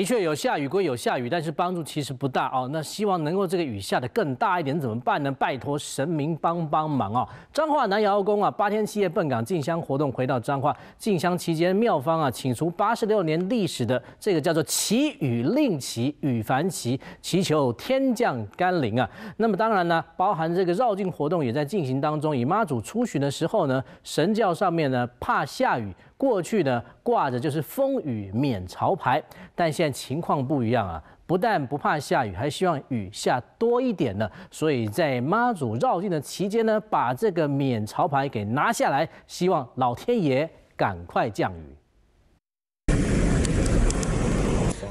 的确有下雨归有下雨，但是帮助其实不大哦。那希望能够这个雨下的更大一点，怎么办呢？拜托神明帮帮忙哦！彰化南瑶宫啊，八天七夜奔港进香活动回到彰化进香期间，妙方啊，请出八十六年历史的这个叫做祈雨令旗雨凡旗，祈求天降甘霖啊。那么当然呢，包含这个绕境活动也在进行当中。以妈祖出巡的时候呢，神教上面呢怕下雨。过去呢挂着就是风雨免潮牌，但现在情况不一样啊，不但不怕下雨，还希望雨下多一点呢。所以在妈祖绕境的期间呢，把这个免潮牌给拿下来，希望老天爷赶快降雨。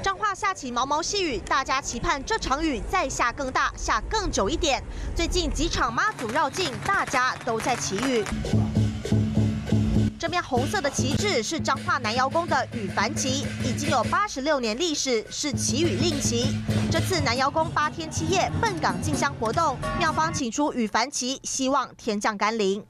彰化下起毛毛细雨，大家期盼这场雨再下更大，下更久一点。最近几场妈祖绕境，大家都在祈雨。这面红色的旗帜是彰化南瑶宫的羽凡旗，已经有八十六年历史，是祈雨令旗。这次南瑶宫八天七夜奔港进香活动，庙方请出羽凡旗，希望天降甘霖。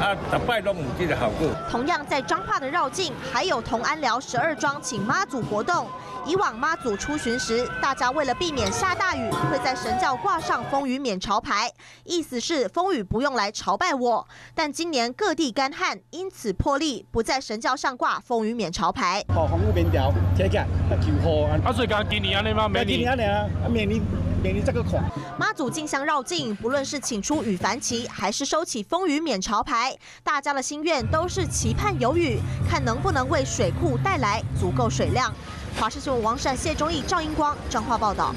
啊，大拜都唔记得好过。同样在彰化的绕境，还有同安寮十二庄请妈祖活动。以往妈祖出巡时，大家为了避免下大雨，会在神教挂上风雨免潮牌，意思是风雨不用来朝拜我。但今年各地干旱，因此破例不在神教上挂风雨免潮牌。好，风雨免潮，贴起来求好啊。啊，所以讲今年安尼吗？明年安尼啊，明年明年这个款。妈祖进香绕境，不论是请出雨凡旗，还是收起风雨免潮牌，大家的心愿都是期盼有雨，看能不能为水库带来足够水量。华视新闻王善、谢忠义、赵英光、彰化报道。